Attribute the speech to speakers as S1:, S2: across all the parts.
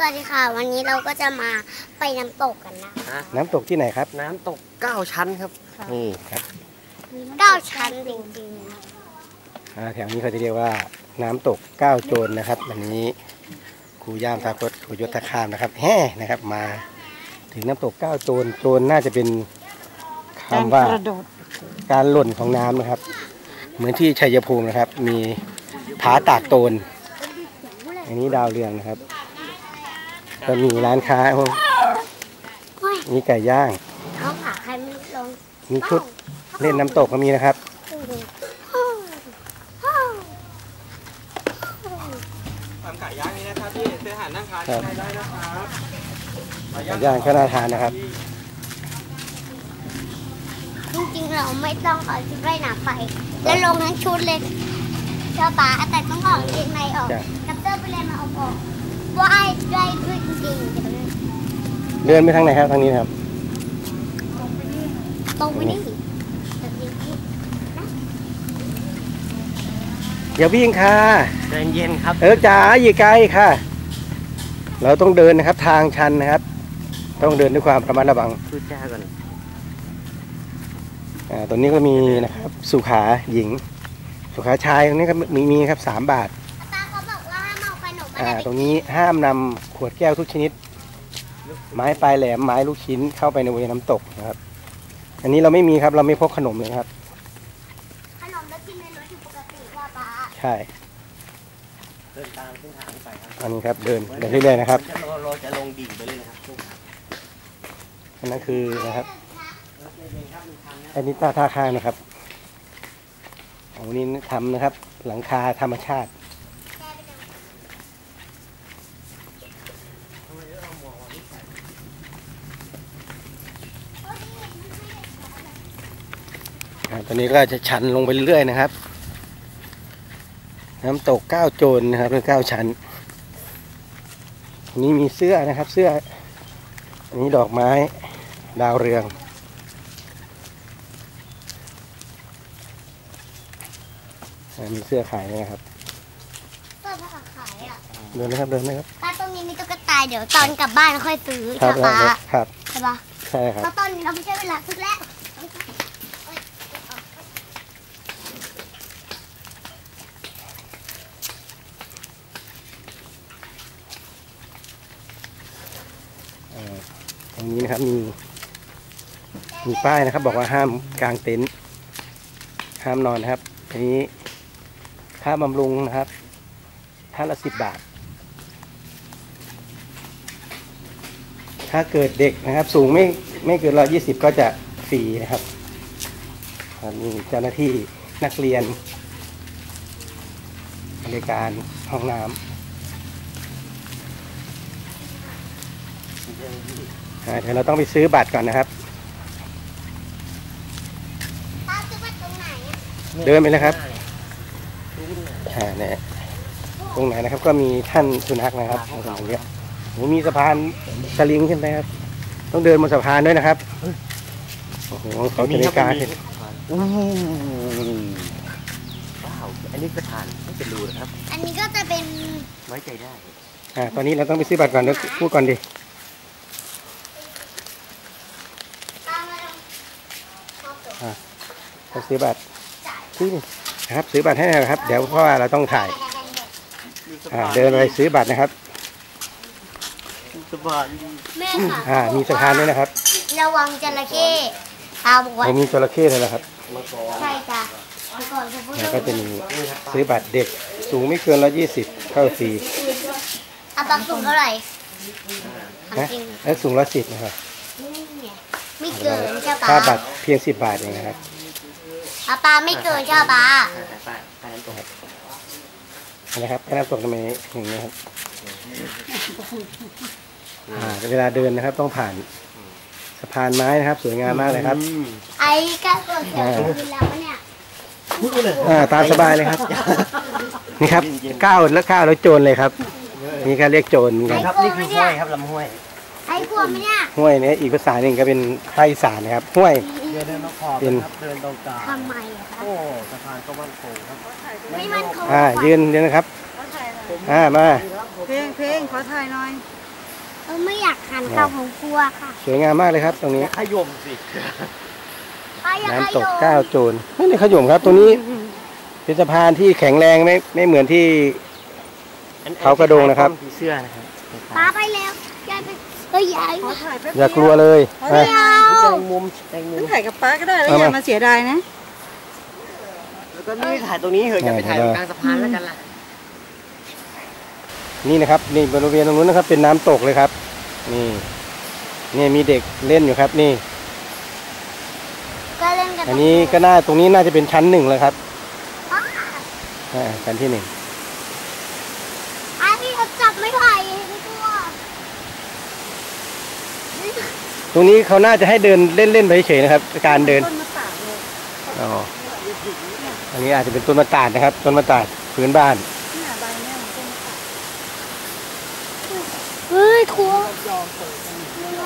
S1: สวัสดีค่ะ วันนี้เราก็จะมาไปน้ำตกกันนะ
S2: น้ำตกที่ไหนครับ
S3: น้ำตกเก้าชั้นครับ
S2: นี่ครับ
S1: เก้าชั้นจริงๆนะ
S2: อ่าแถวนี้เขาจะเรียกว่าน้ำตกเก้าโจรนะครับวันนี้ครูย่ามตาพดครูยศตะคามนะครับแห่นะครับมาถึงน้ำตกเก้าโจรโจรน่าจะเป็นคำว่าการหล่นของน้ำนะครับ เหมือนที่ชัยภูมินะครับ มีผาตากโตน อันนี้ดาวเรืองนะครับ ก็มีร้านค้า
S1: โอ้ย
S2: มีไก่ย่าง
S1: เขาขาใครไม่ลง
S2: มีชุดเล่นน้ำตกก็มีนะครับ
S3: ทำไก่ย่างนี้นะครับพี่ซื้ออาหารนั่งทาน
S2: ครับ
S3: ได้นะครับ
S2: ไก่ย่างก็น่าทานนะครับ
S1: จริงๆเราไม่ต้องเอาชุดว่ายน้ำไป แล้วลงทั้งชุดเลยเจ้าป๋าแต่ต้องออกเกงในออก
S2: จ้ะ
S1: กับเตอร์ไปเลยมาเอาออก ว่ายได้ด้วยจริงๆเดี๋ยวนะ
S2: เดินไปทางไหนครับทางนี้นะครับ
S1: ตรงไปนี่แบบนี้
S2: เดี๋ยววิ่งค่ะ
S3: เดินเย็นครับ
S2: เออจ๋าอย่าไกลค่ะ เราต้องเดินนะครับทางชันนะครับ ต้องเดินด้วยความระมัดระวัง
S3: พูดจ้าก่อน
S2: อ่าตัวนี้ก็มีนะครับ สุขาหญิง สุขาชายตรงนี้ก็มีมีครับสามบาท
S1: อาขนมมา
S2: อ่า
S1: ได้
S2: ตรงนี้ห้ามนำขวดแก้วทุกชนิด ไม้ปลายแหลมไม้ลูกชิ้นเข้าไปในบริเวณน้ำตกนะครับ อันนี้เราไม่มีครับเราไม่พกขนมเลยครับ
S1: ขนมแล้วกินในรถอยู่ปกติว่าป๋า
S2: ใช่
S3: เดินตามเส้นทางไปครับ
S2: อันนี้ครับเดินเดินเรื่อยๆนะครับ
S3: จะเราเราจะลงดิ่งไปเลยนะครับ
S2: อันนั้นคือนะครับอันนี้ตาท่าข้างนะครับอันนี้ทำนะครับ หลังคาธรรมชาติ ตอนนี้ก็จะชันลงไปเรื่อยๆนะครับ น้ำตกเก้าโจรนะครับเป็นเก้าชั้นอันนี้มีเสื้อนะครับ เสื้อ อันนี้ดอกไม้ดาวเรืองอ่ามีเสื้อขายนะครับ
S1: ก็ถ้าขายอะ
S2: เดินนะครับเดินนะครับ
S1: ตาตรงนี้มีตุ๊กตาเดี๋ยวตอนกลับบ้านค่อยซื้อ
S2: ครั
S1: ใช่
S2: บ
S1: ปะ
S2: ครับ
S1: ใช่ปะ
S2: ใช่ครับ
S1: เพราะตอนนี้เราไม่ใช่เวลาซื้อแล้ว
S2: ตรงนี้นะครับมีมีป้ายนะครับ บอกว่าห้ามกางเต็นท์ห้ามนอนนะครับอันนี้ค่าบำรุงนะครับท่านละสิบบาท ถ้าเกิดเด็กนะครับ สูงไม่ไม่เกินร้อยี่สิบก็จะฟรีนะครับมีเจ้าหน้าที่นักเรียนบริการห้องน้ำ เดี๋ยวเราต้องไปซื้อบัตรก่อนนะครับ
S1: ตาซื้อมาตรงไหนอะ
S2: เดินไปเลยครับ อ่าเนี่ยตรงไหนนะครับก็มีท่านสุนัขนะครับตรงนี้โอ้มีสะพานสลิงขึ้นไปครับ ต้องเดินบนสะพานด้วยนะครับโอ้โหเขาจะในการเห็น
S3: อู้ว้าวอันนี้ก็ทานไม่เป็นรูนะครับ
S1: อันนี้ก็จะเป็น
S3: ไว้ใจได้
S2: อ่าตอนนี้เราต้องไปซื้อบัตรก่อนเดี๋ยวพูดก่อนดิ
S1: ตามมาลงเอาตัว
S2: ไป ซื้อบัตรซื้อดินะครับซื้อบัตรให้หนะครับ เดี๋ยวเพราะว่าเราต้องถ่ายอ่าเดินไปซื้อบัตรนะครับ
S3: สบาย
S1: แม่ค่ะ
S2: อ่ามีสะพานด้วยนะครับ
S1: ระวังจระเข้ตาบอกว่า
S2: ผมมีจระเข้เลยนะครับ
S1: ใช่จ้ะเมื่อก่อนเขาพูด
S2: แล้วก็จะมีซื้อบัตรเด็กสูงไม่เกินร้อยี่สิบเข้าฟรี
S1: อาปากสูงเท่าไหร่ถาม
S2: นะ
S1: จริง
S2: แล้วสูงร้อยสิบนะครับ
S1: นี่ไงไม่เกินใช่ปะ
S2: ค่าบัตรเพียงสิบบาทเองนะครับ
S1: อาปาไม่เกินใช่ปะ
S3: ไปไปน้ำตก
S2: นะครับแค่น้ำตกทำไมอย่างนี้ครับอ่าเวลาเดินนะครับต้องผ่านสะพานไม้นะครับ สวยงามมากเลยครับ
S1: ไอ้ก็เกิดเสียงกินแล้วปะเนี่ย
S2: อ่าตามสบายเลยครับ นี่ครับก้าวแล้วก้าวแล้วโจรเลยครับ นี่ก็เรียกโจรเหมือนกัน
S3: ครับนี่คือห้วยครับลำห้วย
S1: ไอ้กลัวไหมเนี่ย
S2: ห้วยเนี่ยอีกภาษาหนึ่งก็เป็นภาคอีสานนะครับห้วย
S3: เดินเดินมาขอบ
S2: เป็น
S3: ครับเดินตรงกลาง
S1: ทำไมอะคะ
S3: โอ้สะพานก็มั่นคงครับ
S1: ไม่มันคง
S2: อ่ายืนยืนนะครับ อ่ามา
S4: เพลงเพลงขอถ่ายหน่อย
S1: เออไม่อยากหันเข้าผมกลัวค่ะ
S2: สวยงามมากเลยครับ ตรงนี้
S3: ขยมสิ
S1: ไปอยาก
S2: น้ำ
S1: ให้
S2: ตก
S1: โย
S2: เก้าโจรไม่ได้ขยมครับ ตรงนี้เป็นสะพานที่แข็งแรงไม่ไม่เหมือนที่ เขากระโดงนะครับ
S3: ผีเสื้อนะครับ
S1: ป้าไปแล้วยายไป เอ้ยยาย
S4: ขอถ่ายแป๊บ
S2: อย่ากลัวเลย
S1: ไม่
S2: นะ
S1: เอา
S3: แตงมุมแตงมุม
S4: ต้องถ่ายกับป้าก็ได้แล้ว
S2: เอามา
S4: อย่ามาเสียดายนะ
S3: แล้วก็นี่ถ่ายตรงนี้เหอะอย่าไปถ่ายตรงกลางสะพานแล้วกันล่ะ
S2: นี่นะครับนี่บริเวณตรงนู้นนะครับ เป็นน้ำตกเลยครับ นี่นี่มีเด็กเล่นอยู่ครับนี่
S1: ก็เล่นกัน
S2: อันนี้ก็น่าตรงนี้น่าจะเป็นชั้นหนึ่งเลยครับ
S1: ป้า
S2: อ่าชั้นที่หนึ่ง
S1: ไอ้ที่เขาจับไม่ไหวไม่กลัว
S2: ตรงนี้เขาน่าจะให้เดินเล่นๆไปเฉยๆนะครับ การเดิน
S4: ต้นมะปรางเลย
S2: อ๋ออันนี้อาจจะเป็นต้นมะตาดนะครับ ต้นมะตาดพื้นบ้าน
S4: เนี่ยใบเนี่ยมันต้นมะปราง
S1: เฮ้ยกลัว
S4: ยอมเปิด
S1: กลัว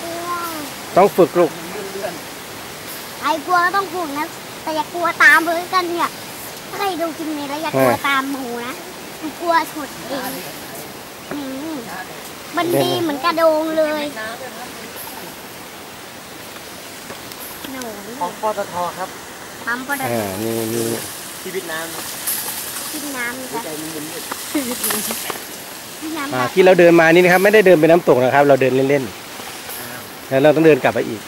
S1: กลัว
S2: ต้องฝึกลูก
S1: ไอ้กลัวก็ต้องผูกนะแต่อย่ากลัวตามเลยกันเนี่ยถ้าใครดูคลิปนี้แล้วอย่ากลัวตามหูนะมันกลัวฉุดเองอืมมันดีเหมือนกระโดงเลย หนู
S3: ของปตทครับ
S1: ทำประดับ
S2: อ่ามีมี
S3: ชีวิตน้
S1: กินน้ำำจ้ะ
S3: ใจมันเย็น
S1: กินน้ำ
S2: อ่า
S1: จ้ะ
S2: ที่เราเดินมานี่นะครับ ไม่ได้เดินไปน้ำตกนะครับ เราเดินเล่นๆแล้วเราต้องเดินกลับไปอีก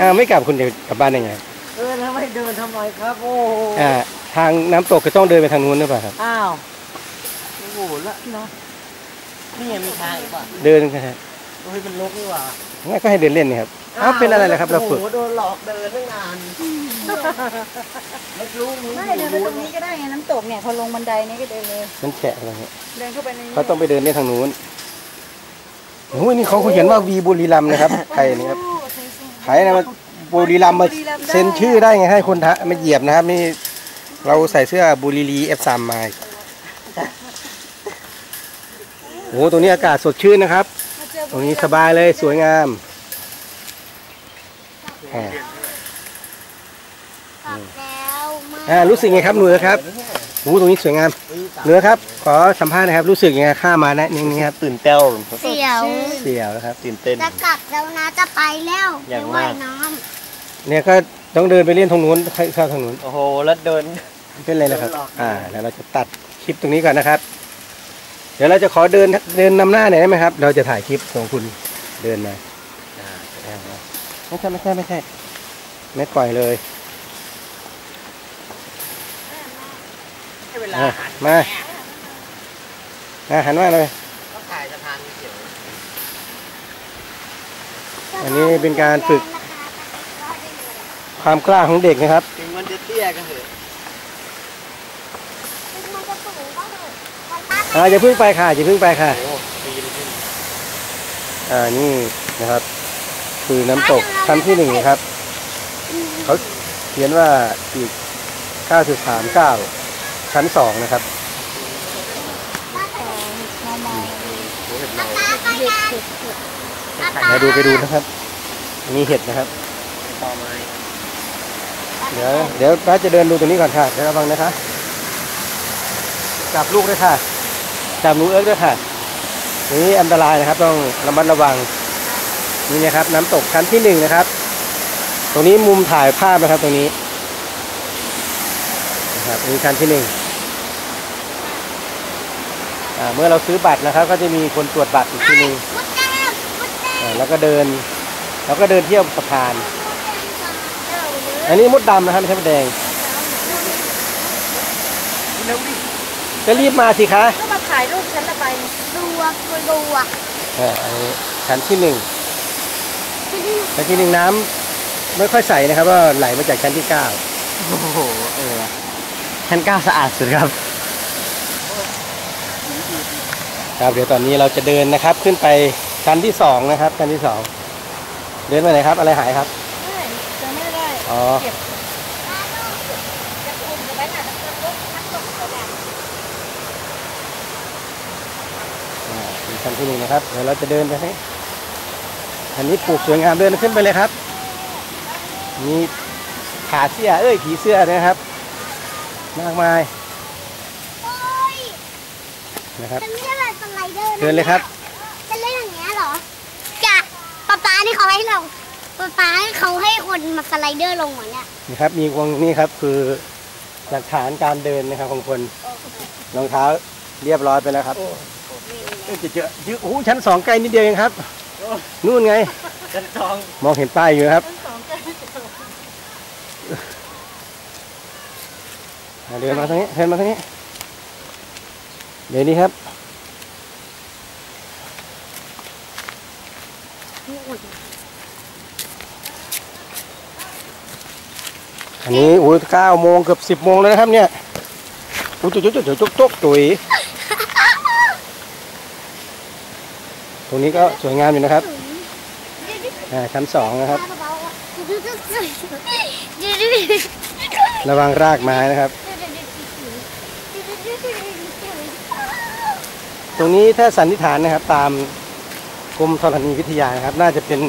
S2: อ่าไม่กลับคุณจะกลับบ้านได้ไง
S3: เออแล้วไม่เดินทำไมครับโอ้โห
S2: อ่าทางน้ำตกก็ต้องเดินไปทางนู้นหรือเปล่าครับ
S3: อ้าวโอ้โหแล้วเนาะนี่ยังมีทางอีกป่ะ
S2: เดินกันครับ
S3: โอ้ยมันลกนี่หว่า
S2: งั้นก็ให้เดินเล่นนี่ครับ อ้าวเป็นอะไรล่ะครับเราฝึก
S3: โอ้โหโดนหลอกเดินตั้งนานไม่รู้รู้
S4: ไม่เดินไปตรงนี้ก็ได้ไงน้ำตกเนี่ยพอลงบันไดนี้ก็เดินเลย
S2: มันแฉะอะไรเงี้ย
S4: เดินเข้าไปในนี้
S2: เขาต้องไปเดินเล่นทางนู้นโอ้ยนี่เขาเขียนว่าวีบุรีรัมย์นะครับใครนี่ครับ
S4: โอ้โห
S2: ใครนะมาบุรีรัมย์มาเซ็นชื่อได้ไงให้คนทะมาเหยียบนะครับนี่เราใส่เสื้อบุรีรีเอฟซามมาโอ้โหตรงนี้อากาศสดชื่นนะครับ
S4: มาเจอ
S2: ตรงนี้สบายเลยสวยงาม อ่า
S1: กลับแล้วมา
S2: อ่ารู้สึกไงครับหนูครับโอ้โหตรงนี้สวยงามเหนือครับ ขอสัมภาษณ์หนะครับ รู้สึกยังไงข้ามมานะนี่นี่ครับ
S3: ตื่นเต้น
S1: เสียว
S2: เสียวนะครับ
S3: ตื่นเต้น
S1: จะกลับแล้วนะจะไปแล้ว
S3: อย่าง
S1: ไปว่ามา
S3: ก
S1: ยน้
S2: เนี่ยก็ต้องเดินไปเล่นทางนู้นค่อยเข้าทางนู้น
S3: โอ้โหแล้วเดิน
S2: เป็นไรนะครับ อ่าแล้วเราจะตัดคลิปตรงนี้ก่อนนะครับ เดี๋ยวเราจะขอเดินเดินนำหน้าหน่อยได้ไหมครับ เราจะถ่ายคลิปของคุณเดินมา ไม่ใช่ไม่ใช่ไม่ใช่ ไม่ปล่อยเลย
S3: ให้เวลา
S2: อะ
S3: หัน
S2: มาอะหันมาเลย
S3: ก็ถ่ายสะพานเฉยำ
S2: อันนี้เป็นการฝึก ความกล้าของเด็กนะครับ
S3: ถึงมันจะเตี้ยก็เถอะ
S1: มันจะสูงก็เถอะมันตั้ง
S2: อ่าอย่าเพึ่งไปค่ะอย่าเพึ่งไปค่ะ
S3: โอ้ปีนขึ้น
S2: อ่านี่นะครับ คือน้ำตกชั้นที่หนึ่งนะครับ เขาเขียนว่าอีก 9.39 ชั้นสองนะครับ
S1: ตาไปกันตา
S2: มาดูไปดูนะครับ มีเห็ดนะครับ
S3: ต่อไม้
S2: เดี๋ยวเดี๋ยวป้าจะเดินดูตรงนี้ก่อนค่ะเดี๋ยวระวังนะคะจับลูกด้วยค่ะจับหนูเอิร์กด้วยค่ะ นี่อันตรายนะครับ ต้องระมัดระวัง นี่นะครับน้ำตกชั้นที่หนึ่งนะครับ ตรงนี้มุมถ่ายภาพนะครับตรงนี้นะครับนี่ชั้นที่หนึ่งอ่าเมื่อเราซื้อบัตรนะครับ ก็จะมีคนตรวจบัตรอีกทีหนึ่ง
S1: มุดแก้มมุดแก้ม
S2: อ่าแล้วก็เดิน แล้วก็เดินเที่ยวสะพาน อันนี้มดดำนะครับไม่ใช่มดแดง
S3: เร็วดิ
S2: ก็รีบมาสิคะ
S4: ก็มาถ่ายรูปฉันละไป
S1: รัวรัว
S2: อ่าอันนี้ชั้นที่หนึ่ง ชั้นที่หนึ่งน้ำไม่ค่อยใสนะครับว่าไหลมาจากชั้นที่เก้า
S3: โอ้โหเออชั้นเก้าสะอาดสุดครับ
S2: ครับเดี๋ยวตอนนี้เราจะเดินนะครับขึ้นไปชั้นที่สองนะครับชั้นที่สองเดินไปไหนครับ อะไรหายครับ
S4: ไม่จะไม่ได้
S2: อ๋อ
S4: เก็บ
S2: อ่ามีชั้นที่หนึ่งนะครับเดี๋ยวเราจะเดินไปให้ อันนี้ปลูกสวยงามเดินขึ้นไปเลยครับ มีผาเสื้อเอ้ยผีเสื้อนะครับ มากมาย
S1: โอ้ย
S2: นะครับ
S1: จะไม่อะไรสไลเดอร์นะ
S2: เดินเลยครับ
S1: จะเล่นอย่างเงี้ยเหรที่เขาให้เราป๊าป๊าเขาให้คนมาสไลเดอร์ลงเหมือนเนี่ย
S2: นี่ครับ มีวงนี่ครับคือหลักฐานการเดินนะครับของคนรองเท้าเรียบร้อยไปแล้วครับเอ้ยจะเจอเจอโอ้โหชั้นสองใกล้นิดเดียวเองครับ นู่นไง
S3: จันทอง
S2: มองเห็นป้ายอยู่นะครับอะเดินมาทางนี้เดินมาทางนี้เดี๋ยวนี้ครับอันนี้โอ้ยเก้าโมงเกือบสิบโมงแล้วนะครับเนี่ยอุ้ยจุ๊จุ๊จุ๊จุ๊จุ๊จุ๊ตุ๋ ตรงนี้ก็สวยงามอยู่นะครับอ่าชั้นสองนะครับ ระวังรากไม้นะครับ ตรงนี้ถ้าสันนิษฐานนะครับ ตามกรมธรณีวิทยานะครับ น่าจะเป็น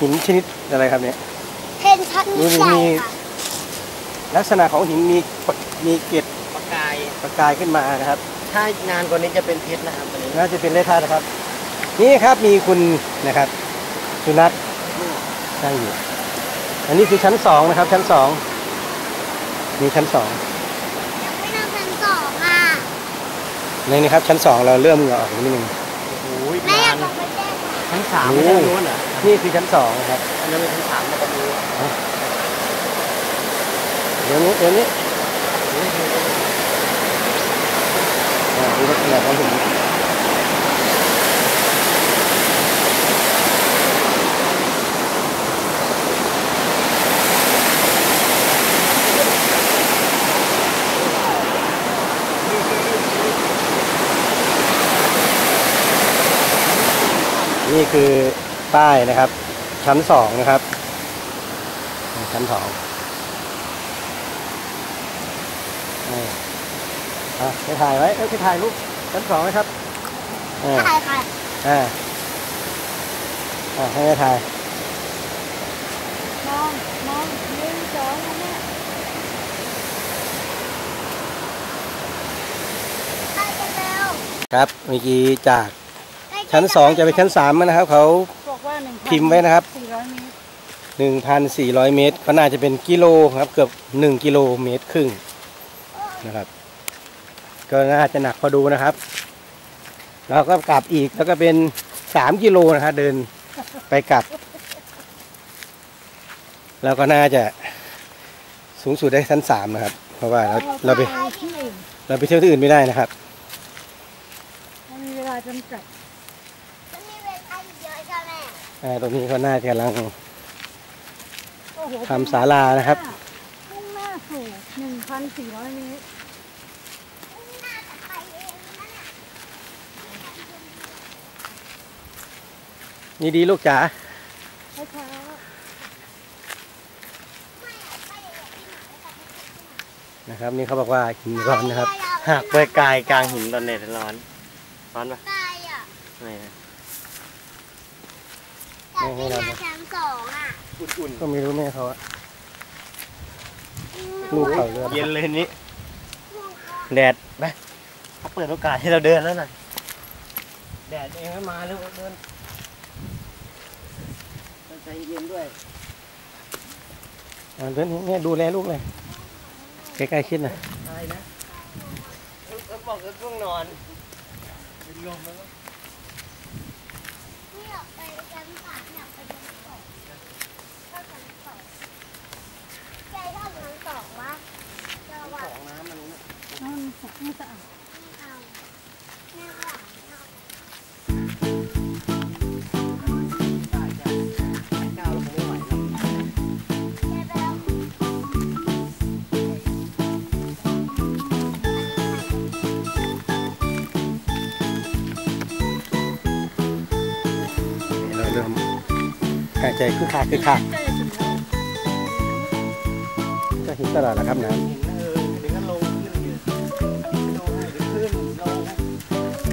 S2: หินชนิดอะไรครับเนี่ย
S1: เพนชัดนิดใหญ่ค่ะ
S2: ลักษณะของหินมีมีเกล็ด
S3: ประกาย
S2: ประกายขึ้นมานะครับ
S3: ถ้านานกว่านี้จะเป็นเพชรนะครับอันนี้
S2: น่าจะเป็นเลขธาตุนะครับ นี่ครับมีคุณนะครับ สุนัขนั่งอยู่ อันนี้คือชั้นสองนะครับ ชั้นสองมีชั้นสอง
S1: ยังไม่นั่งชั้นสองอะ
S2: นี่นะครับ ชั้นสองเราเริ่มเหงื่อออกนิดนึง
S3: โอ้ย
S1: แม่อยาา
S3: กน
S1: นลงไปแจ้ง
S3: ชั้นสามไม่ใช่นู้นเหรอ
S2: นี่คือชั้นสองนะครับ
S3: อันนั้นเป็นชั้นสามแล้วก็ดู
S2: เดี๋ยวนี้เดี๋ยวนี้อ่า ดูลักษณะของหินนี่คือป้ายนะครับ ชั้นสองนะครับ ชั้นสอง อ่าอะไปถ่ายไว้เอ้ยไปถ่ายรูปชั้นสองไหมครับอ่า
S1: ใช่ค่ะ
S2: อ่าอ่าให้ไปถ่าย
S4: มองมองหนึ่งสองอันเนี้ย
S1: ใกล้กันแล้ว
S2: ครับเมื่อกี้จาก
S1: ใกล้กั
S2: ชั้นสองจะไปชั้นสามนะครับ เขา
S4: บอกว่าหนึ่ง
S2: พิมพ์ไว้นะครับ
S4: สี่ร้อยเมตร
S2: 1,400 เมตร ก็น่าจะเป็นกิโลครับ เกือบ 1 กิโลเมตรครึ่งนะครับ ก็น่าจะหนักพอดูนะครับ แล้วก็กลับอีกแล้วก็เป็น3กิโลนะครับเดินไปกลับ แล้วก็น่าจะสูงสุดได้ชั้นสามนะครับ เพราะว่าเราเราไป
S4: ที่อื่น
S2: เราไปเที่ยวที่อื่นไม่ได้นะครับ
S4: มันมีเวลาจำกัด
S1: มันมีเวลาอีกเยอะใช่ไหม
S2: อ่าตรงนี้เขาน่าจะกำลัง
S4: โอ้โห
S2: ทำศาลานะครับ
S4: มุ่งหน้าสู่หนึ่งพันสี่ร้อยเมตร
S1: น่าจะไปเองนะเนี่ย
S2: นี่ดีลูกจ๋า
S4: ช้า
S2: นะครับ นี่เขาบอกว่าหินร้อนนะครับ
S3: หักไปกายกลางหินตอนเน็ตร้อน ร้อนปะ
S1: ใช่อะ
S3: ไม่นะ
S1: แต่ที่มาชั้นสองอะ
S3: อุ่น
S2: ก็ไม่รู้แม่เขาอะลูกเขาเลือด
S3: ๆเย็นเลยนี้แดดไปเขาเปิดโอกาสให้เราเดินแล้วน่ะแดดเองไม่มาแล้วเดินใจ เย็นด้วย
S2: อ่าเดินเนี่ยดูแลลูกเลยใกล้ๆชิดนะ
S3: อะไรนะเออเออบอกเออง่วงนอนเป็นลมแล้วมั้ง
S1: ไม่อยากไปชั้นสามอยากไปชั้นสองเข้าชั้นสองใจเท่าชั้นสองวะเจ้าว่า
S3: ของน้ำมัน
S4: ๆน้ำมันไม่สะอาด
S1: ไม่เอาไม่ว่าไม่เอา
S2: ใจคือขาดคือขาด
S4: ใกจะ
S2: เห็นตลอดแล้วครับน้
S3: เนี้ยเดี๋ยวขึ้นลง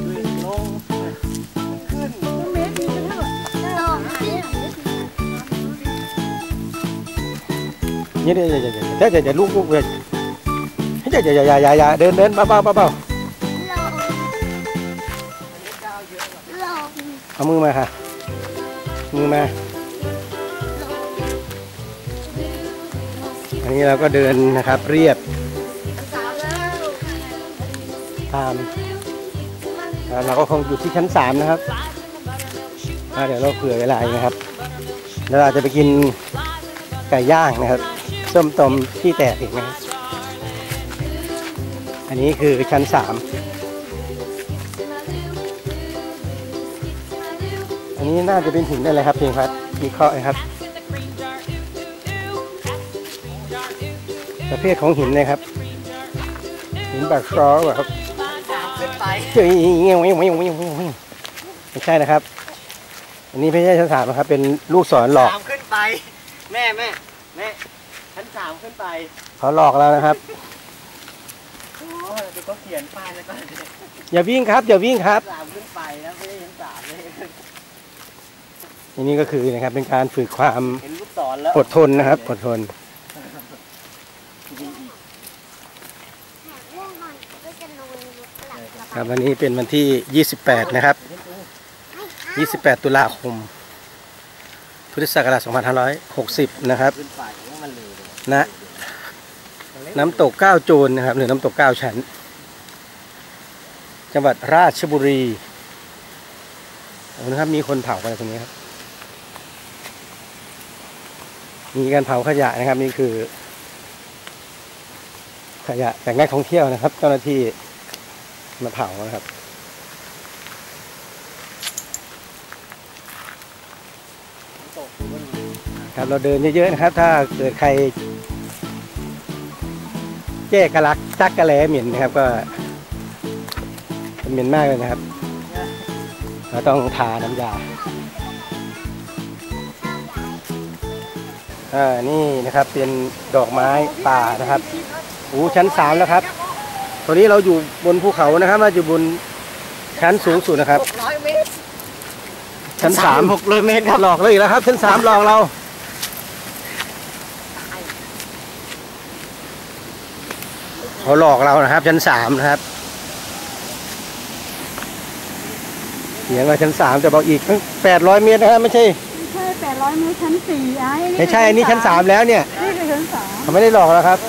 S3: ขึ้นลงขึ้น
S4: เมตรมีกันเท่าไหร่
S1: สองขึ้นำ
S2: นี่เดี๋ยวเดี๋ยวเดี๋ยวลูกลูกเดี๋ยวเดี๋ยวเดี๋ยวเดี๋ยวเดินเดินเบาเบาเบาเบาเอามือมาค่ะ มือมา นี้เราก็เดินนะครับเรียบตามเราก็คงอยู่ที่ชั้นสามนะครับอ่าเดี๋ยวเราเผื่อเวลาอีกนะครับแล้วเราจะไปกินไก่ย่างนะครับ ส้มตมที่แตกอีกนะครับอันนี้คือชั้นสามอันนี้น่าจะเป็นหินอะไรครับเพียงครับมีเคราะห์นะครับ ประเภทของหินนะครับ หินแบบซอแบบครับ
S3: ขึ้นไป
S2: เฮ้ยเงี้ยวเงี้ยวเงี้ยวเงี้ยวเงี้ยวไม่ใช่นะครับ อันนี้ไม่ใช่ชั้นสามนะครับ เป็นลูกศรหลอก
S3: สามขึ้นไป แม่แม่แม่ชั้นสามขึ้นไป
S2: เขาหลอกเรานะครับ
S3: โอ้ยเดี๋ยวเขาเขียนป้ายแล้วก็
S2: อย่าวิ่งครับอย่าวิ่งครับ
S3: สามขึ้นไปแล้วไม่ได้ชั้นสามเลย
S2: อันนี้ก็คือนะครับเป็นการฝึกความ
S3: เห็นลูกศรแล้ว
S2: อดทนนะครับอดทน
S1: ง่วงนอนก็จะนอนหลับหลับ
S2: ครับวันนี้เป็นวันที่ 28 นะครับ 28 ตุลาคม พุทธศักราช 2560 นะครับ
S3: นไปมันเลยเลย
S2: ณน้ำตกเก้าโจรนะครับ หรือน้ำตกเก้าชั้น จังหวัดราชบุรีนะครับ มีคนเผาอะไรตรงนี้ครับ มีการเผาขยะนะครับ นี่คือ ขยะจากนักท่องเที่ยวนะครับ เจ้าหน้าที่ มาเผานะครับ ครับเราเดินเยอะๆนะครับ ถ้าเกิดใครแก้กระลักจักกระแลเหม็นนะครับก็เหม็นมากเลยนะครับเราต้องทาน้ำยาอ่านี่นะครับเป็นดอกไม้ป่านะครับโอ้ชั้นสามแล้วครับ อนนี้เราอยู่บนภูเขานะครับมาอยู่บนชั้นสูงสุดนะครับ
S3: หกร้อยเมตร
S2: ชั้นสาม
S3: หกร้อยเมตรครับ
S2: หลอกเราอีกแล้วครับ ชั้นสามหลอกเรา เขาหลอกเรานะครับ ชั้นสามนะครับเสียงว่าชั้นสามแต่บอกอีกแปดร้อยเมตรนะครับไม่ใช่
S4: ไม่ใช่แปดร้อยเมตรชั้นสี่ไอ้
S2: ไม่ใช่อันนี้ชั้นสามแล้วเนี่ย
S4: นี่คือชั้นสาม
S2: เขาไม่ได้หลอกเราครับ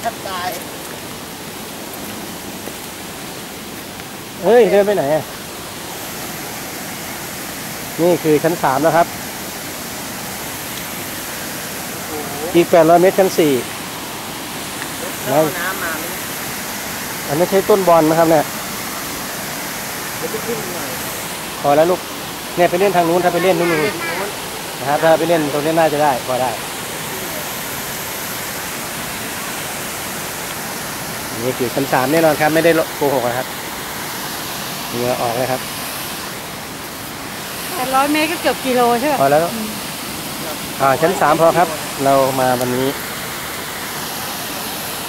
S3: แทบตาย
S2: เฮ้ย เดินไปไหนอะนี่คือชั้นสามแล้วครับ อีกแปดร้อยเมตรชั้นสี่
S3: แล้วเอาน้ำมาไหม
S2: อันนี้ใช้ต้นบอลนะครับเนี่ย
S3: เดี๋ยวไปขึ้นหน่อย
S2: พอแล้วลูก เนี่ยไปเล่นทางนู้นถ้าไปเล่นนู่นนู่นนะครับถ้าไปเล่นตรงนี้น่าจะได้พอได้ นี่คือชั้นสามแน่นอนครับ ไม่ได้โกหกนะครับ เหงื่อออกเลยครับ
S4: แปดร้อยเมตรก็เกือบกิโลใช่ไหม
S2: พอแล้วอ่าชั้นสามพอครับ เรามาวันนี้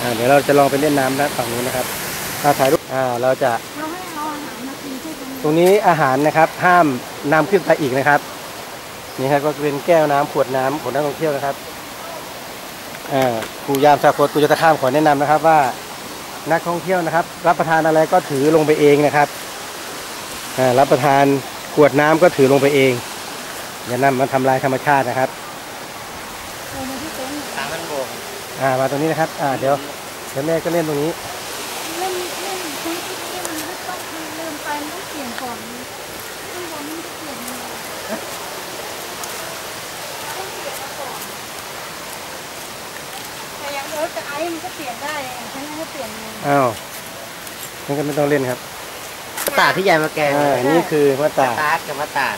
S2: อ่าเดี๋ยวเราจะลองไปเล่นน้ำด้านฝั่งนู้นนะครับถ้าถ่ายรูปอ่าเราจะ
S4: เราให้เอาอาหารมากินที่ตรงนี้
S2: ตรงนี้อาหารนะครับ ห้ามนำขึ้นไปอีกนะครับ นี่ครับก็เป็นแก้วน้ำขวดน้ำของนักท่องเที่ยวนะครับอ่าครูยามสากลครูจะตะข้ามขอแนะนำนะครับว่านักท่องเที่ยวนะครับ รับประทานอะไรก็ถือลงไปเองนะครับอ่า รับประทานขวดน้ำก็ถือลงไปเอง อย่านำมาทำลายธรรมชาตินะครับ
S4: เอามาที่เต็นท์
S3: สามพันโบก
S2: อ่ามาตรงนี้นะครับ อ่าเดี๋ยวเดี๋ยวแม่ก็เล่นตรงนี้
S4: เล่นเล่นชั้นที่ที่มันไม่ต้องคือลืมไปมันต้องเปลี่ยนก่อนข้างบนมันเปลี่ยนยังไงต้องเปลี่ยนมาก่อนแต่อย่างเอิร์ธกับไอซ์มันก็เปลี่ยนได้อย่างฉันไม่ให้เปลี่ยนไง
S2: อ้าวงั้นก็ไม่ต้องเล่นครับ
S3: ตาดที่ใหญ่มาแกง
S2: อ่านี่คือมะตาด
S3: ตาดกับมะตาด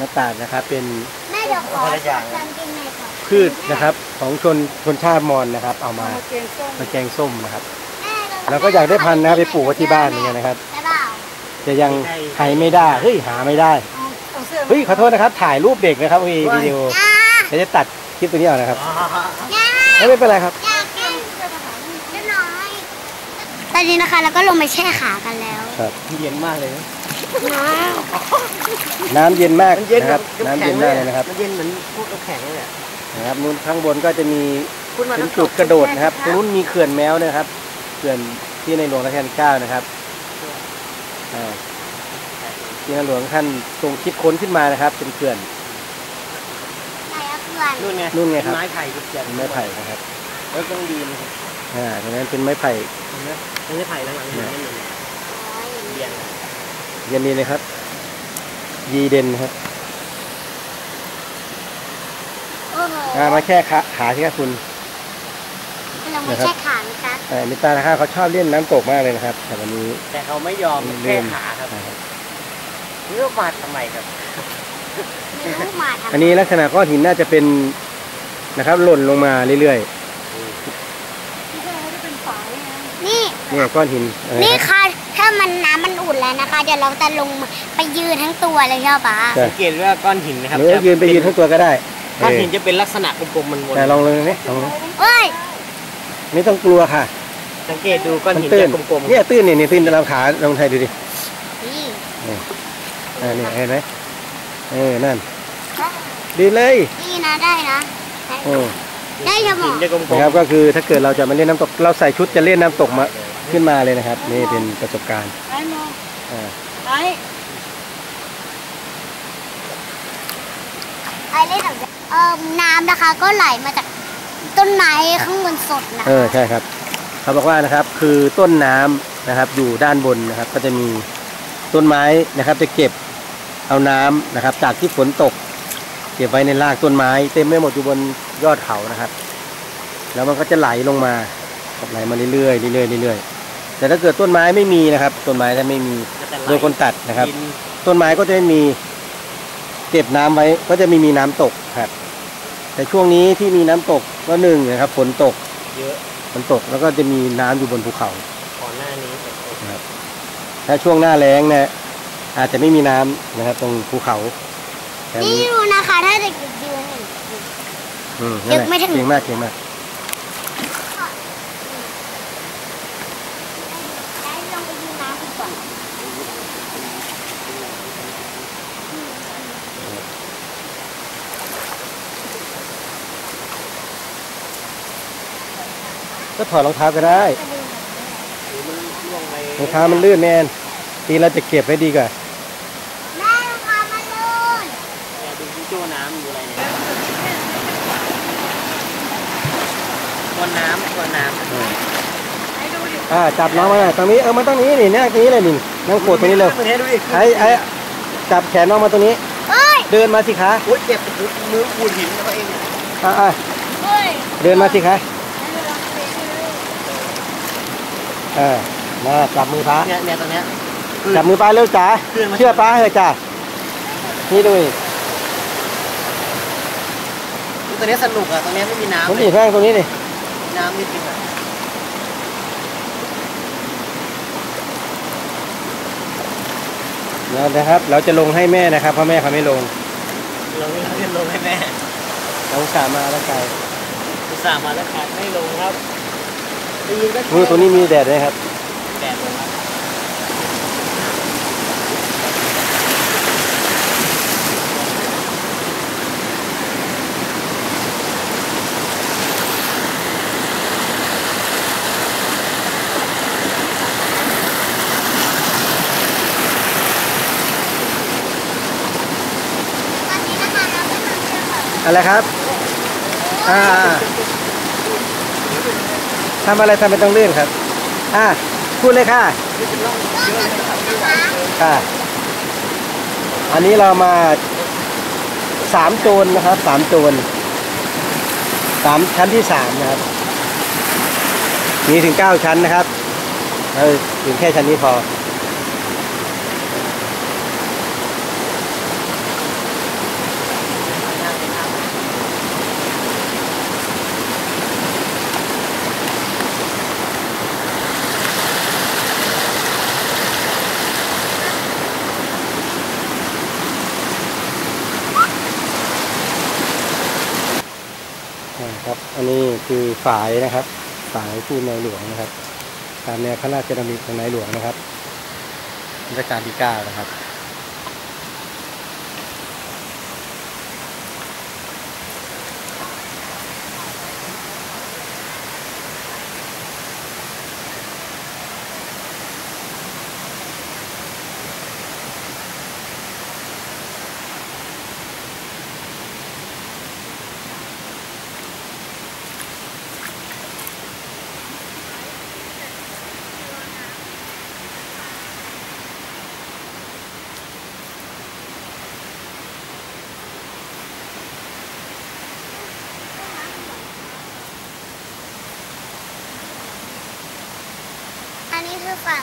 S2: มะตาดนะครับ เป็น
S1: แม่เดี๋ยวขอ
S3: คนละอย่าง
S1: จำกินหน่อยก่อน
S2: พืชนะครับ ของชนชนชาติมอญนะครับ เอามา
S4: เอามาเกงส้ม
S2: มาแกงส้มนะครับ
S1: แม่เเรา
S2: ก็อยากได้พันธุ์นะไปปลูกไว้ที่บ้านเหมือนกันนะครับ
S1: ได้เปล่า
S2: จะยังหายไม่ได้เฮ้ยหาไม่ได้
S4: เอาเอาเสื้อ
S2: เฮ้ยขอโทษนะครับ ถ่ายรูปเด็กนะครับวีวิดีโอ
S1: อ่า
S2: เดี๋ยวจะตัดคลิปตัวนี้ออกนะครับ
S1: ย่า
S2: เอ้ยไม่เป็นไรครับ
S1: อยากกินเล็กน้อย ตอนนี้นะคะเราก็ลงไปแช่ขากันแล้ว
S2: ครับ
S3: เย็นมากเลยนะ
S2: น้ำเย็นมาก
S3: มันเย็น
S2: นะครับ น้ำเย็นมากเลยนะครับ
S3: มันเย็นเหมือนพวกน้ำแข็งเลยอะ
S2: นะครับนู้นข้างบนก็จะมี
S3: คุณมา
S2: เป็นจุดกระโดดนะครับตรงนู้นมีเขื่อนแมวนะครับเขื่อนที่ในหลวงรัชกาลที่เก้านะครับอ่าที่ในหลวงท่านทรงคิดค้นขึ้นมานะครับ เป็นเขื่อน
S1: ไหนอะเพื่อน
S3: นู่นไง
S2: นู่นไงครับ
S3: ไม้ไผ่กับเขียน
S2: เป็นไม้ไผ่นะครับ
S3: แล้วต้องดีนะครับ
S2: อ่าตรงนั้นเป็นไม้ไผ่
S3: เห็นไหมไม่ใช่ไผ่แล้วหลังๆนี่มัน
S1: อ๋ออย่างนี้
S3: เบียง
S2: เย็นนี้เลยครับ ยีเดนครับ
S1: โอ้โห
S2: อ่ามาแค่ขาขาที่ครับคุณ
S1: เราไม่
S2: นะครับ
S1: ใช่ขานะคะ
S2: เอ่อมิตานะครับเขาชอบเล่นน้ำตกมากเลยนะครับแต่วันนี้
S3: แต่เขาไม่ยอม
S2: เล่
S3: แค่
S2: น
S3: ขาครับ
S2: นะครับ
S3: เลือกมาทำไมครับ
S1: ไม่รู้มาทำไม
S2: อันนี้ลักษณะก้อนหินน่าจะเป็นนะครับ หล่นลงมาเรื่อย
S4: ที่เขาจะเป็นฝายนะ
S1: นี่
S2: ๆ เนี่ยก้อนหินอะไร
S1: นี่
S2: ครับ
S1: ค่ะถ้ามันน้ำมันอุ่นแล้วนะคะ เดี๋ยวเราจะลงมาไปยืนทั้งตัวเลยใช่ปะ
S2: ใช่
S3: สังเกตว่าก้อนหินนะครับ
S2: หรือว่ายืนไปยืนทั้งตัวก็ได้
S3: ก้อนหิน
S2: เอ
S3: จะเป็นลักษณะกลมๆมันว
S2: อนแต่ลองเลยนี่ลองเลย
S1: เอ้ย
S2: ไม่ต้องกลัวค่ะ
S3: สังเกตดูก้อน
S2: มัน
S3: หิน
S2: ตื้น
S3: จะกลมๆ
S2: เนี่ยตื้นเนี่ยเนี่ยตื้นลองขาลองไทยดูดิ
S1: นี่
S2: อ่าเนี่ยเห็นไหมเออนั่นดีเลย
S1: นี่นะได้นะ
S2: เออ
S1: ได้จะบ
S3: หิ
S1: อก
S3: นจะกลม
S2: นะครับก็คือถ้าเกิดเราจะมาเล่นน้ำตกเราใส่ชุดจะเล่นน้ำตกมา ขึ้นมาเลยนะครับ นี่เป็นประสบการณ์
S4: ไอ้มอง
S2: อ่า
S4: ไอ้
S1: ไอ้เล่นแบบเอ่อน้ำนะคะ ก็ไหลมาจากต้นไม้ข้างบนสดนะ
S2: เออใช่ครับเขาบอกว่านะครับคือต้นน้ำนะครับอยู่ด้านบนนะครับ ก็จะมีต้นไม้นะครับจะเก็บเอาน้ำนะครับ จากที่ฝนตก เก็บไว้ในรากต้นไม้ เต็มไม่หมดอยู่บนยอดเขานะครับ แล้วมันก็จะไหลลงมาไหลมาเรื่อยๆเรื่อยๆเรื่อยๆ แต่ถ้าเกิดต้นไม้ไม่มีนะครับ ต้นไม้ถ้าไม่มี
S3: ๆก็จะไหล
S2: โดยคนตัดนะครับ
S3: ดิน
S2: ต้นไม้ก็จะไม่มีเก็บน้ำไว้ก็จะไม่มีน้ำตกครับ แต่ช่วงนี้ที่มีน้ำตกก็หนึ่งนะครับ ฝนตก
S3: เยอะ
S2: ฝนตกแล้วก็จะมีน้ำอยู่บนภูเขา
S3: ก่อนหน้านี้ฝนตก
S2: นะครับถ้าช่วงหน้าแล้งเนี่ยอาจจะไม่มีน้ำนะครับ ตรงภูเขาแถว
S1: นี่
S2: นี้
S1: ดูนะคะ ถ้าเด็กยืนนี่
S2: อืมนั่นแหละ
S1: ยังไม่ถึง
S2: เก่งมากเก่งมาก
S1: ได้ลงไปยืนน้ำดีกว่า
S2: ก็ถอดรองเท้าก็ได้
S3: หรือมันล่วงไป
S2: รองเท้ามันลื่นแน่นทีเราจะเก็บไว้ดีกว่า
S1: แม่ลงมามาเลย
S3: เนี่ยดูที่โจ้น้ำดูอะไรเนี่ยบนน้ำบนน้ำ
S4: ไอ้ดูดิ
S2: อ่าจับน้องมาหน่อยตรงนี้เออมาตรงนี้นี่เนี่ยตรงนี้เลยนี่นั่งโกดตรงนี้เร็ว
S3: ตรงนี้ดูดิ
S2: ไอ้ไอ้จับแขนน้องมาตรงนี้
S1: เอ้ย
S2: เดินมาสิคะ
S3: โอ้ยเจ็บมือขูดหินตัวเองเนี่ย
S2: อ่าอ่า
S4: เฮ้ย
S2: เดินมาสิคะ
S4: ไอ้ดูลองเตะดู
S2: เออมาจับมือพระ
S3: เนี่ยเนี่ยตรงเนี้ย
S2: จับมือป้าเร็วจ๋า
S3: ขึ้นมา
S2: เชื่อป้าเถอะจ้านี่ดูนี่
S3: ตรงเนี้ยสนุกอะตรงเนี้ยไม่มีน้ำ
S2: ผม
S3: เล
S2: อี
S3: ย
S2: กข้างตรงนี้นี่
S3: มีน้ำนิดนึงอะ
S2: นะครับ เราจะลงให้แม่นะครับเพราะแม่เขาไม่ลง
S3: เราไม่เล่นลงให้แม่
S2: เราอุตสาห์มาแล้วไกล
S3: อุตส่าห์มาแล้วขาดไม่ลงครับได้ยินก็
S2: มือตัวนี้มีแดดเลยครับ
S3: แดดลงครับ
S1: ตอนนี้นะคะเราไม่ทำเชื่อค่ะ
S2: อะไรครับ อ่า ทำอะไรทำไมต้องเลื่อนครับ อ่าพูดเลยค่ะ ค่ะ อันนี้เรามาสามโจนนะครับสามโจนสามชั้นที่สามนะครับ มีถึงเก้าชั้นนะครับ เออถึงแค่ชั้นนี้พอ นะครับ อันนี้คือฝายนะครับ ฝายคู่ในหลวงนะครับ ตามแนวพระราชดำริของในหลวงนะครับรัชกาลที่เก้านะครับ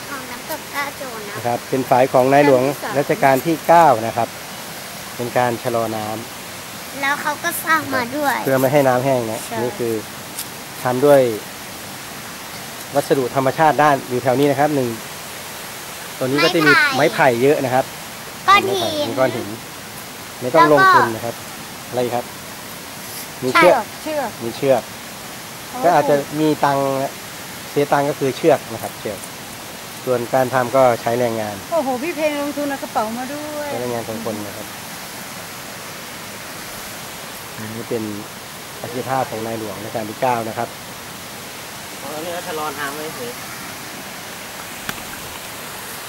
S1: คือฝาของน้ำตกกาโจนนะ
S2: นะครับ เป็นฝายของนายหลวงรัชกาลที่9นะครับ เป็นการชะลอน้ำ
S1: แล้วเขาก็สร้างมาด้วย
S2: เพื่อไม่ให้น้ำแห้งนะ
S1: ใช่
S2: นี่คือทำด้วย วัสดุธรรมชาติด้านอยู่แถวนี้นะครับหนึ่งตัวนี้ก็จะมีไม้ไผ่เยอะนะครับ
S1: ก้อนหิน
S2: มีก้อนหิน ไม่ต้อง
S1: ล
S2: งทุนนะครับ อะไรครับ มีเชือก
S4: เชือก
S2: มีเชือก ก็อาจจะมีตังค์เสียตังค์ก็คือเชือกนะครับ เชือก ส่วนการทำก็ใช้แรงงาน
S4: โอ้โหพี่เพลงลงทุนเอากระเป๋ามาด้วย
S2: ใช้แรงงานของคนนะครับอันนี้เป็นประสิทธิภาพของนายหลวงรัชกาลที่9นะครับ
S3: เอาเนื้อชะลอน้ำไว้เฉย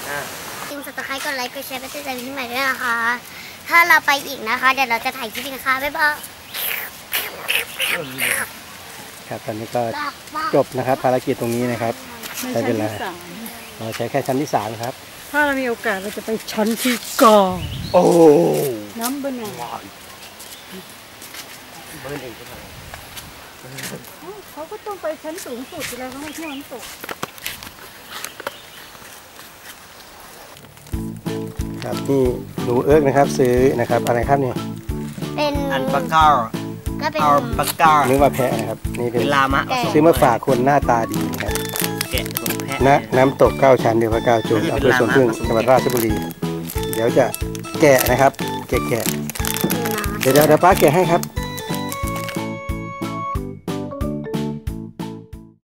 S3: อะ
S1: จึงสตไครต์กดไลค์กดแชร์กดติดตามที่ใหม่ด้วยนะคะ ถ้าเราไปอีกนะคะ เดี๋ยวเราจะถ่ายคลิปอีกนะคะ บ๊ายบาย
S2: ครับตอนนี้ก็
S1: รักมาก
S2: จบนะครับ ภารกิจตรงนี้นะครับ
S4: ไม่
S2: ไม่
S4: ใช่
S2: เป็นไร
S4: ที่สาม
S2: เราใช้แค่ชั้นที่สามครับ
S4: ถ้าเรามีโอกาสเราจะไปชั้นที่เก่า
S2: โอ้
S4: น้ำบนไหน
S3: เบอร์หนึ่งก็ได้
S4: เขาก็ต้องไปชั้นสูงสุดเวลาเขามาเที่ยวน้ำตก
S2: ครับนี่หนูเอิร์กนะครับ ซื้อนะครับอะไรครับนี่
S1: เป็น
S3: อันปากกา
S1: ก็เป็น
S3: เอาปากกา
S2: นึกว่าแพะนะครับนี่เป็น
S3: เป็นลามะ
S1: แกะ
S2: ซื้อมาฝากคนหน้าตาดีนะครับ ณน้ำตกเก้าชั้นเดียวพระเก้าจุด
S3: นี่
S2: อำ
S3: เป็น
S2: เภอสวนพึ่ง
S3: ลาน
S2: จังหวัดราชบุรี เดี๋ยวจะแกะนะครับ แกะแกะเดี๋ยวเดี๋ยวเดี๋ยวป้าแกะให้ครับ